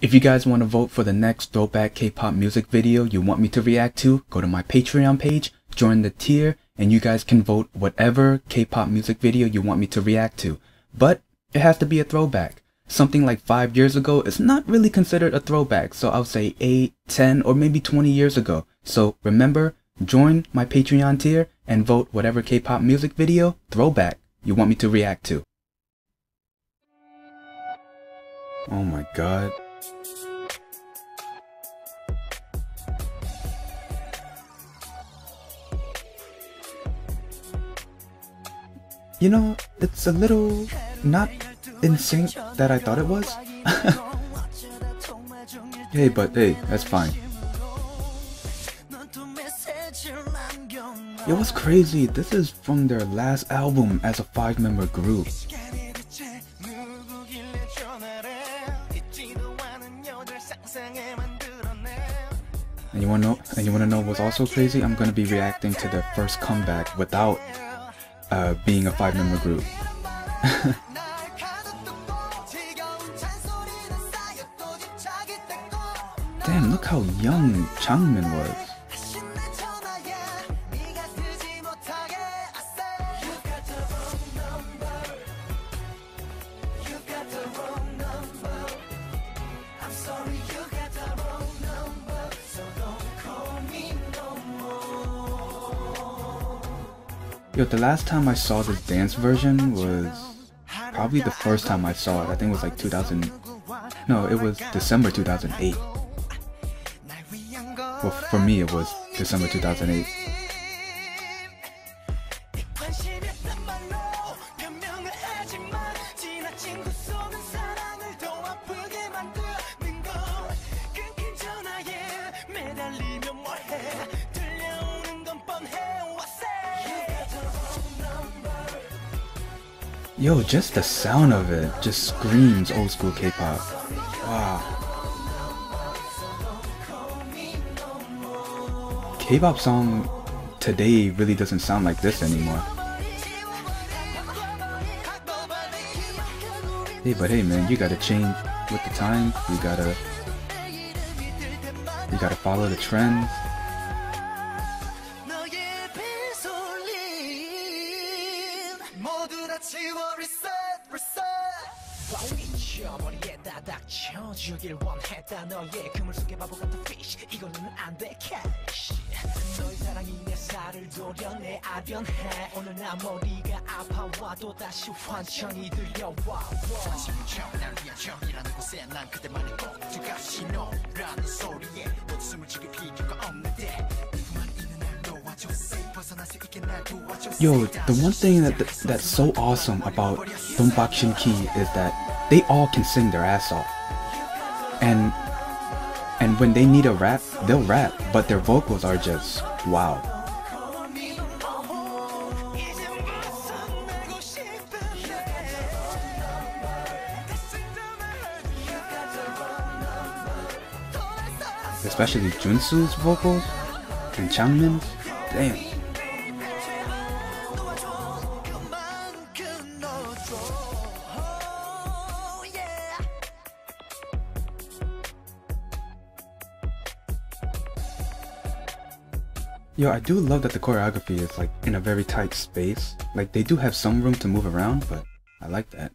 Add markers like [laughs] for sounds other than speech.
If you guys want to vote for the next throwback K-pop music video you want me to react to, go to my Patreon page, join the tier, and you guys can vote whatever K-pop music video you want me to react to. But it has to be a throwback. Something like 5 years ago is not really considered a throwback, so I'll say 8, 10, or maybe 20 years ago. So remember, join my Patreon tier and vote whatever K-pop music video, throwback, you want me to react to. Oh my god. You know, it's a little not in sync that I thought it was. [laughs] hey, but hey, that's fine. It was crazy. This is from their last album as a five-member group. And you wanna know? And you wanna know what's also crazy? I'm gonna be reacting to their first comeback without uh, being a five-member group. [laughs] Damn, look how young Changmin was. Yo, the last time I saw this dance version was probably the first time I saw it. I think it was like 2000. No, it was December 2008. Well, for me, it was December 2008. Yo, just the sound of it just screams old school K-pop. Wow. K-pop song today really doesn't sound like this anymore. Hey, but hey man, you gotta change with the times. You gotta, you gotta follow the trends. 닥쳐 주길 원했다. 너의 그물 속에 바보 같은 fish. 이걸로는 안돼 cash 너의 사랑이 내 살을 도려내 아련해. 오늘 나 머리가 아파와도 다시 환청이 들려와 관심처럼 날 위한 정이라는 곳에 난 그대만의 꼭두가 신호라는 소리에 모두 숨을 죽일 필요가 없는데 Yo, the one thing that that's so awesome about Dong Bang Shin Ki is that they all can sing their ass off. And and when they need a rap, they'll rap, but their vocals are just wow. Especially Junsu's vocals and Changmin's. Damn. Yo, I do love that the choreography is like in a very tight space. Like they do have some room to move around, but I like that.